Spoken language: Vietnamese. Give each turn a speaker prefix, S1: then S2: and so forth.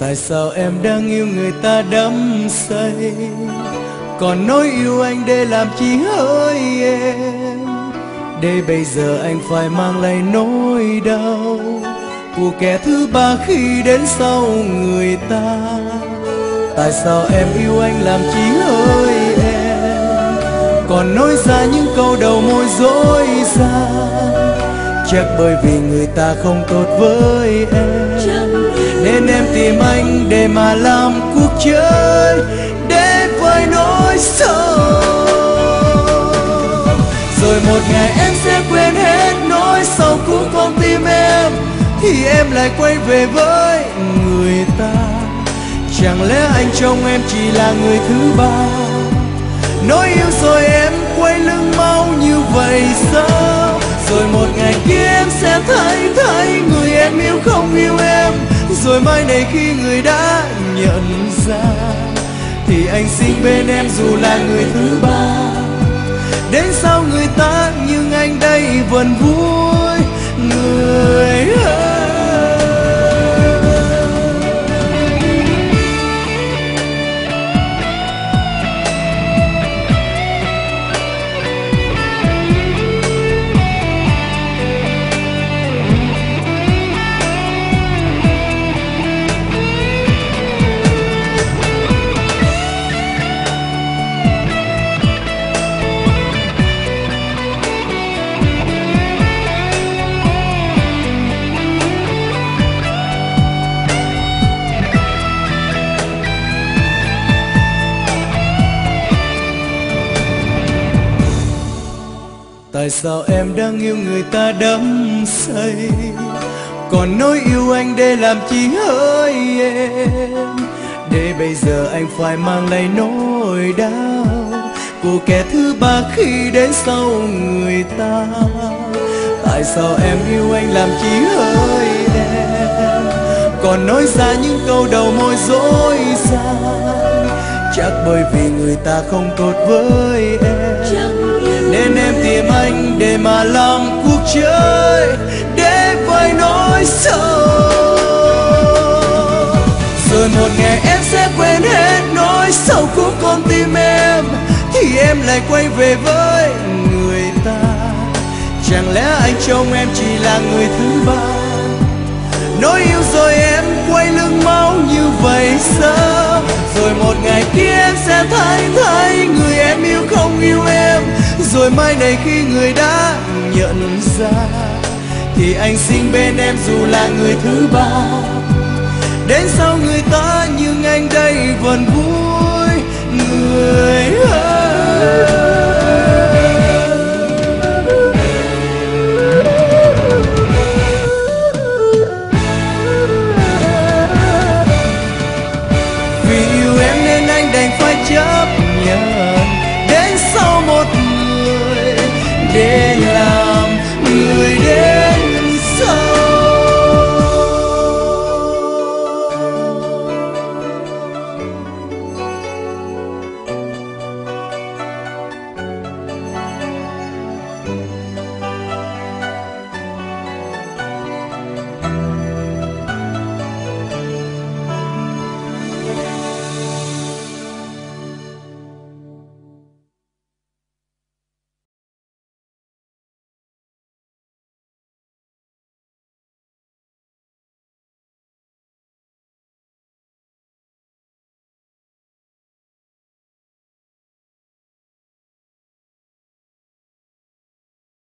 S1: Tại sao em đang yêu người ta đắm say? Còn nói yêu anh để làm chi hỡi em? Để bây giờ anh phải mang lại nỗi đau của kẻ thứ ba khi đến sau người ta. Tại sao em yêu anh làm chi hỡi em? Còn nói ra những câu đầu môi dối gian chắc bởi vì người ta không tốt với em nên em tìm anh để mà làm cuộc chơi, để vơi nỗi sầu. Rồi một ngày em sẽ quên hết nỗi sầu của con tim em, thì em lại quay về với người ta. Chẳng lẽ anh trong em chỉ là người thứ ba? Nói yêu rồi em quay lưng mau như vậy sao? Rồi một ngày kia em sẽ thấy thấy người em yêu không yêu em rồi mai này khi người đã nhận ra, thì anh xin bên em dù là người thứ ba. Đến sau người ta, nhưng anh đây vẫn vui. Tại sao em đang yêu người ta đắm say? Còn nói yêu anh để làm chi hỡi em? Để bây giờ anh phải mang lại nỗi đau. Của kẻ thứ ba khi đến sau người ta. Tại sao em yêu anh làm chi hỡi em? Còn nói ra những câu đầu môi dối gian chắc bởi vì người ta không tốt với em. Chắc để mà làm cuộc chơi, để vơi nỗi sầu. Rồi một ngày em sẽ quên hết nỗi sầu của con tim em, thì em lại quay về với người ta. Chẳng lẽ anh trong em chỉ là người thứ ba? Nói yêu rồi em quay lưng mau như vậy sao? Rồi một ngày kia em sẽ thấy rồi mai này khi người đã nhận ra, thì anh xin bên em dù là người thứ ba. Đến sau người ta nhưng anh đây vẫn vui, người ơi. Chờ.